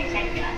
停車には